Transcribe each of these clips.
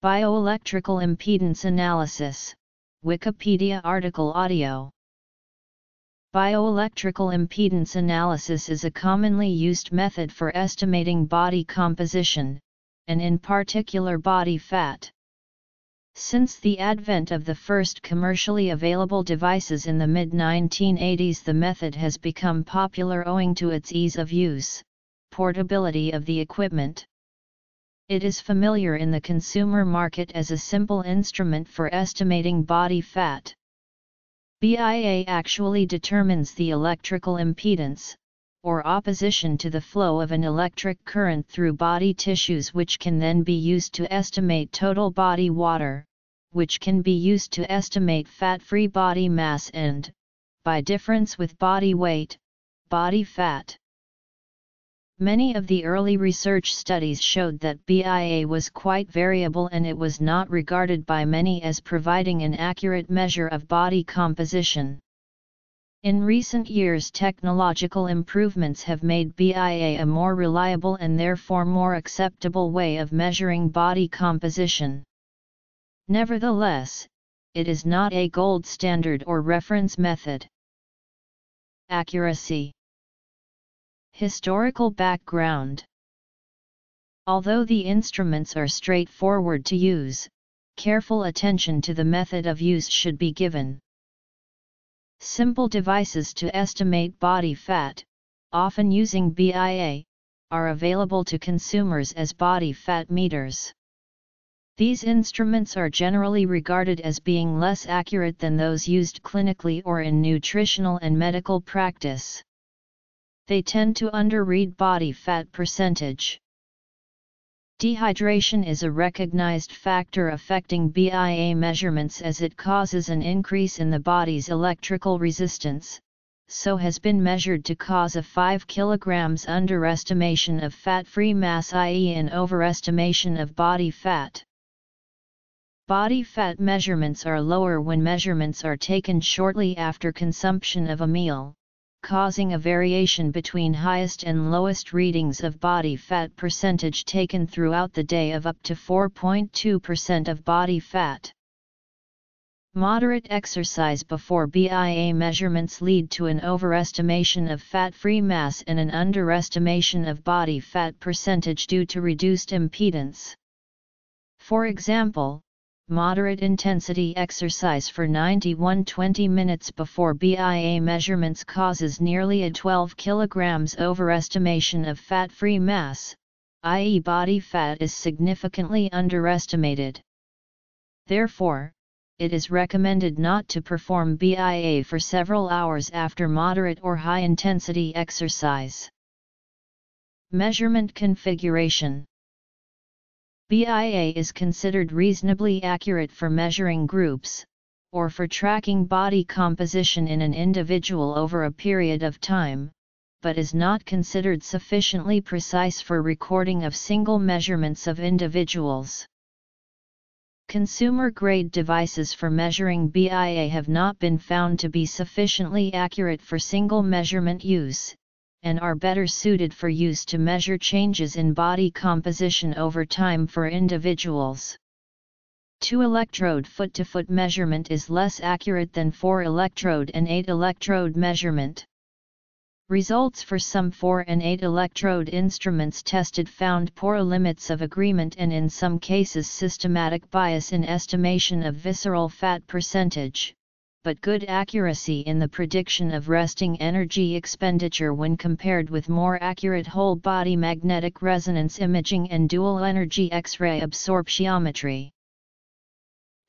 Bioelectrical Impedance Analysis, Wikipedia article audio Bioelectrical impedance analysis is a commonly used method for estimating body composition, and in particular body fat. Since the advent of the first commercially available devices in the mid-1980s the method has become popular owing to its ease of use, portability of the equipment. It is familiar in the consumer market as a simple instrument for estimating body fat. BIA actually determines the electrical impedance, or opposition to the flow of an electric current through body tissues which can then be used to estimate total body water, which can be used to estimate fat-free body mass and, by difference with body weight, body fat. Many of the early research studies showed that BIA was quite variable and it was not regarded by many as providing an accurate measure of body composition. In recent years technological improvements have made BIA a more reliable and therefore more acceptable way of measuring body composition. Nevertheless, it is not a gold standard or reference method. Accuracy Historical background Although the instruments are straightforward to use, careful attention to the method of use should be given. Simple devices to estimate body fat, often using BIA, are available to consumers as body fat meters. These instruments are generally regarded as being less accurate than those used clinically or in nutritional and medical practice they tend to underread body fat percentage. Dehydration is a recognized factor affecting BIA measurements as it causes an increase in the body's electrical resistance, so has been measured to cause a 5 kg underestimation of fat-free mass i.e. an overestimation of body fat. Body fat measurements are lower when measurements are taken shortly after consumption of a meal, causing a variation between highest and lowest readings of body fat percentage taken throughout the day of up to 4.2% of body fat. Moderate exercise before BIA measurements lead to an overestimation of fat-free mass and an underestimation of body fat percentage due to reduced impedance. For example, moderate intensity exercise for 91-20 minutes before BIA measurements causes nearly a 12 kg overestimation of fat-free mass, i.e. body fat is significantly underestimated. Therefore, it is recommended not to perform BIA for several hours after moderate or high intensity exercise. Measurement configuration BIA is considered reasonably accurate for measuring groups, or for tracking body composition in an individual over a period of time, but is not considered sufficiently precise for recording of single measurements of individuals. Consumer-grade devices for measuring BIA have not been found to be sufficiently accurate for single measurement use, and are better suited for use to measure changes in body composition over time for individuals. 2-electrode foot-to-foot measurement is less accurate than 4-electrode and 8-electrode measurement. Results for some 4 and 8 electrode instruments tested found poor limits of agreement and in some cases systematic bias in estimation of visceral fat percentage, but good accuracy in the prediction of resting energy expenditure when compared with more accurate whole-body magnetic resonance imaging and dual-energy X-ray absorptiometry.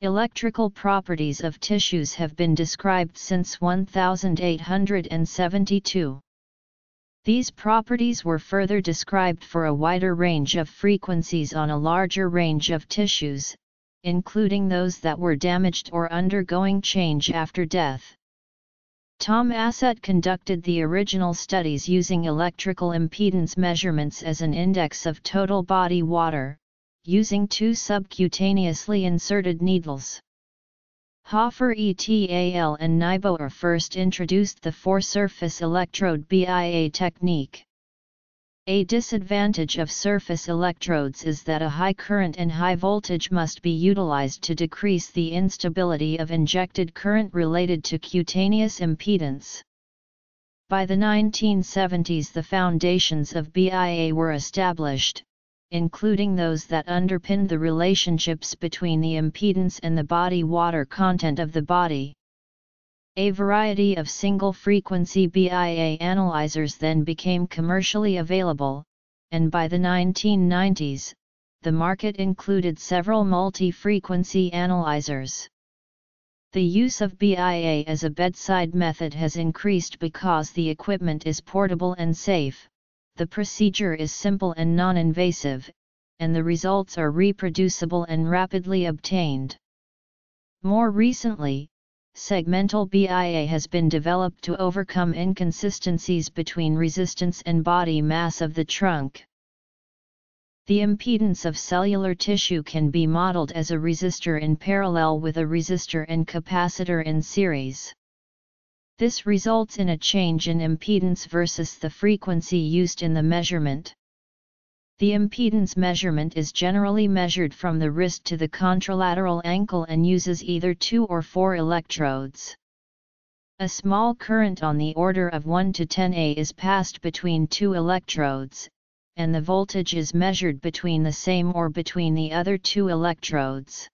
Electrical properties of tissues have been described since 1872. These properties were further described for a wider range of frequencies on a larger range of tissues, including those that were damaged or undergoing change after death. Thomasset conducted the original studies using electrical impedance measurements as an index of total body water, using two subcutaneously inserted needles. Hoffer et al. and Nyboer first introduced the four-surface electrode BIA technique. A disadvantage of surface electrodes is that a high current and high voltage must be utilized to decrease the instability of injected current related to cutaneous impedance. By the 1970s the foundations of BIA were established, including those that underpinned the relationships between the impedance and the body water content of the body. A variety of single-frequency BIA analyzers then became commercially available, and by the 1990s, the market included several multi-frequency analyzers. The use of BIA as a bedside method has increased because the equipment is portable and safe, the procedure is simple and non-invasive, and the results are reproducible and rapidly obtained. More recently, segmental BIA has been developed to overcome inconsistencies between resistance and body mass of the trunk. The impedance of cellular tissue can be modeled as a resistor in parallel with a resistor and capacitor in series. This results in a change in impedance versus the frequency used in the measurement. The impedance measurement is generally measured from the wrist to the contralateral ankle and uses either two or four electrodes. A small current on the order of 1 to 10 A is passed between two electrodes, and the voltage is measured between the same or between the other two electrodes.